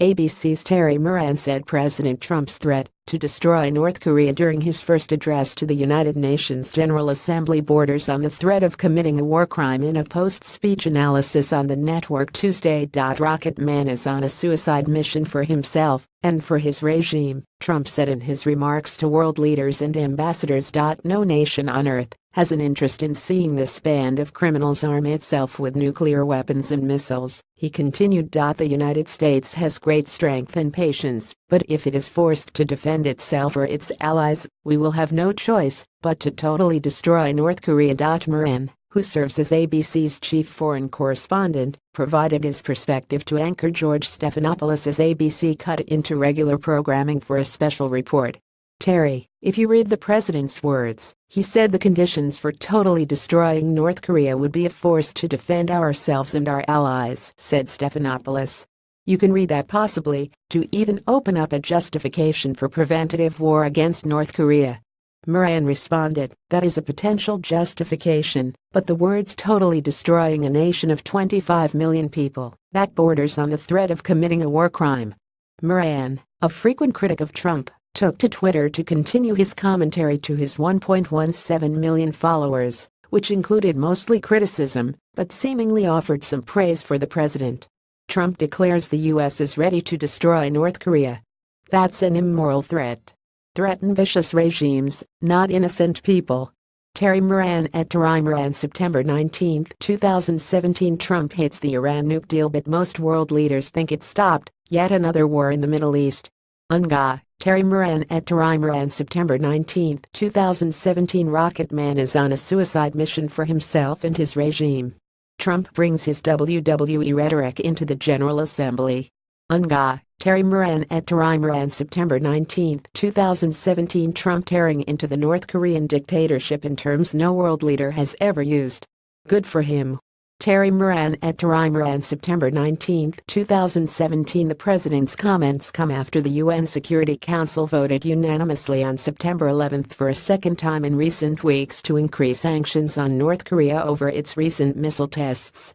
ABC's Terry Moran said President Trump's threat to destroy North Korea during his first address to the United Nations General Assembly borders on the threat of committing a war crime in a post-speech analysis on the network Tuesday. Rocket Man is on a suicide mission for himself and for his regime, Trump said in his remarks to world leaders and ambassadors. No nation on earth has an interest in seeing this band of criminals arm itself with nuclear weapons and missiles, he continued. The United States has great strength and patience, but if it is forced to defend itself or its allies, we will have no choice but to totally destroy North Korea. Moran, who serves as ABC's chief foreign correspondent, provided his perspective to anchor George Stephanopoulos as ABC cut into regular programming for a special report. Terry, if you read the president's words, he said the conditions for totally destroying North Korea would be a force to defend ourselves and our allies, said Stephanopoulos. You can read that possibly, to even open up a justification for preventative war against North Korea. Moran responded, that is a potential justification, but the words totally destroying a nation of 25 million people, that borders on the threat of committing a war crime. Moran, a frequent critic of Trump, took to Twitter to continue his commentary to his 1.17 million followers, which included mostly criticism, but seemingly offered some praise for the president. Trump declares the U.S. is ready to destroy North Korea. That's an immoral threat. Threaten vicious regimes, not innocent people. Terry Moran at Terry Moran September 19, 2017 Trump hits the Iran nuke deal but most world leaders think it stopped yet another war in the Middle East. Unga, Terry Moran at Terry Moran September 19, 2017 Rocket Man is on a suicide mission for himself and his regime. Trump brings his WWE rhetoric into the General Assembly. Unga, Terry Moran at Terry Moran September 19, 2017 Trump tearing into the North Korean dictatorship in terms no world leader has ever used. Good for him. Terry Moran at Terry Moran September 19, 2017 The president's comments come after the UN Security Council voted unanimously on September 11 for a second time in recent weeks to increase sanctions on North Korea over its recent missile tests.